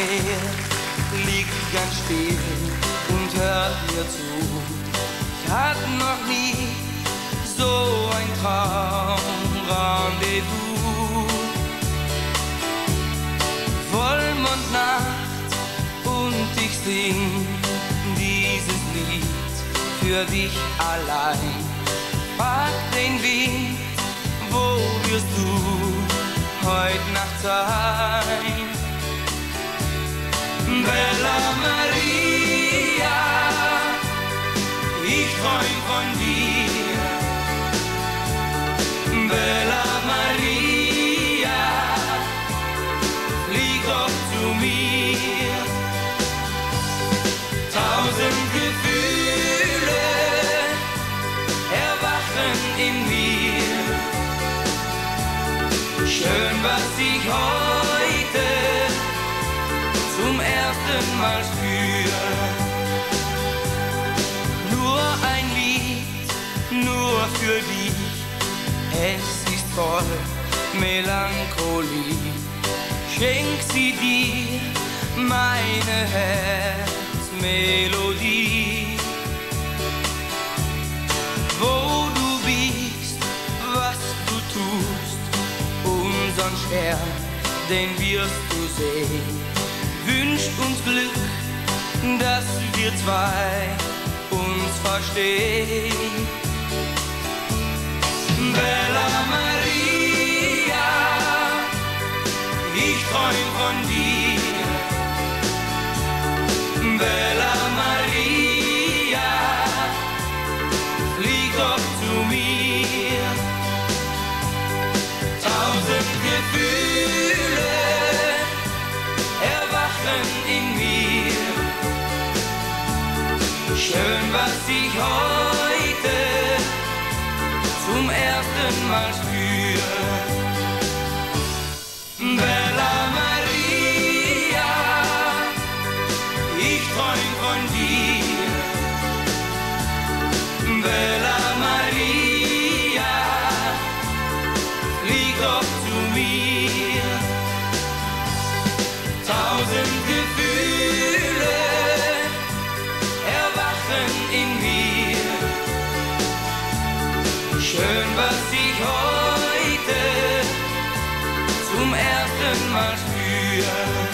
Meer, liegt ganz still und hört mir zu. Ich hatte noch nie so ein Traum, du. Vollmond Nacht und ich sing dieses Lied für dich allein. Frag den Wind, wo wirst du heute Nacht sein? Ich träum von dir. Bella Maria, flieg doch zu mir. Tausend Gefühle erwachen in mir. Schön, was ich heute zum ersten Mal spür. Für dich, es ist voll Melancholie. Schenk sie dir, meine Herzmelodie. Wo du bist, was du tust, unseren Stern, den wirst du sehen wünscht uns Glück, dass wir zwei uns verstehen. schön, was ich heute zum ersten Mal spüre. Bella Maria, ich träum von dir. Bella Maria, flieg doch zu mir. Tausend Schön, was ich heute zum ersten Mal spüre.